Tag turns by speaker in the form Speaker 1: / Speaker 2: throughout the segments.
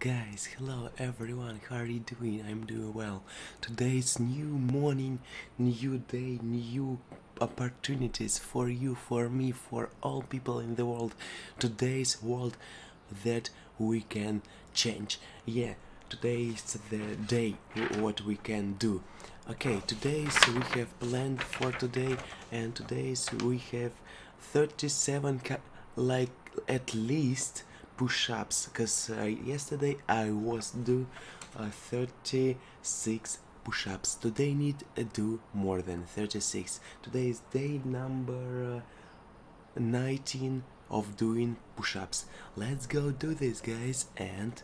Speaker 1: guys, hello everyone, how are you doing? I'm doing well. Today's new morning, new day, new opportunities for you, for me, for all people in the world. Today's world that we can change. Yeah, today is the day what we can do. Okay, today's we have planned for today, and today's we have 37 like at least push-ups because uh, yesterday I was do uh, 36 push-ups. Today need to do more than 36 today is day number uh, 19 of doing push-ups. Let's go do this guys and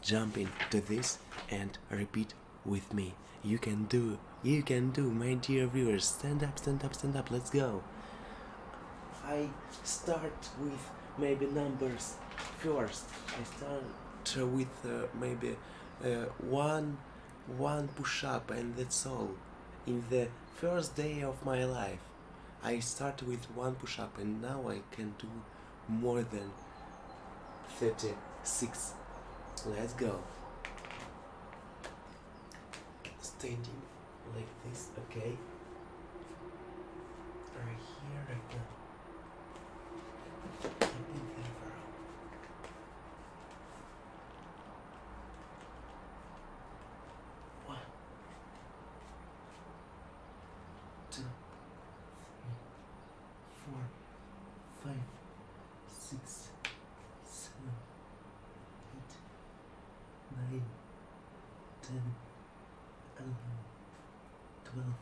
Speaker 1: jump into this and repeat with me. You can do you can do my dear viewers. Stand up stand up stand up. Let's go I start with maybe numbers first. I start with uh, maybe uh, one one push-up and that's all. In the first day of my life I start with one push-up and now I can do more than 36 let's go. Standing like this okay? Right here right now two, three, four, five, six, seven, eight, nine, ten, eleven, twelve,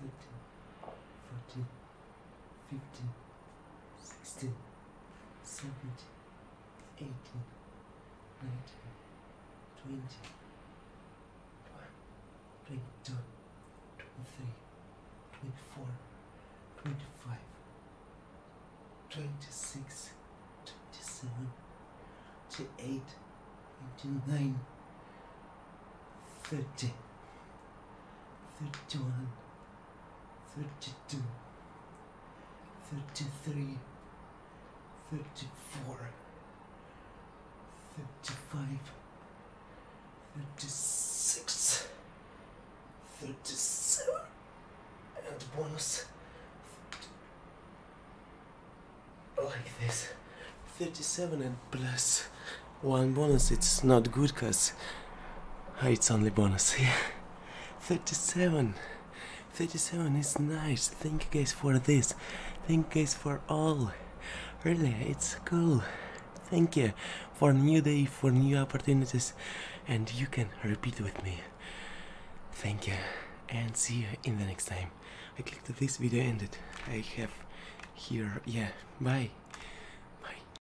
Speaker 1: thirteen, fourteen, fifteen, sixteen, seventeen, eighteen, nineteen, twenty, twenty-two, twenty-three. 24, 25, 26, 27, 28, 29, 30, 31, 32, 33, 34, 35, 36, 37 and bonus like this. 37 and plus one bonus it's not good cause ah, it's only bonus. Yeah. 37 37 is nice. Thank you guys for this. Thank you guys for all. Really it's cool. Thank you for new day for new opportunities and you can repeat with me. Thank you and see you in the next time. I clicked this video ended. I have here. Yeah bye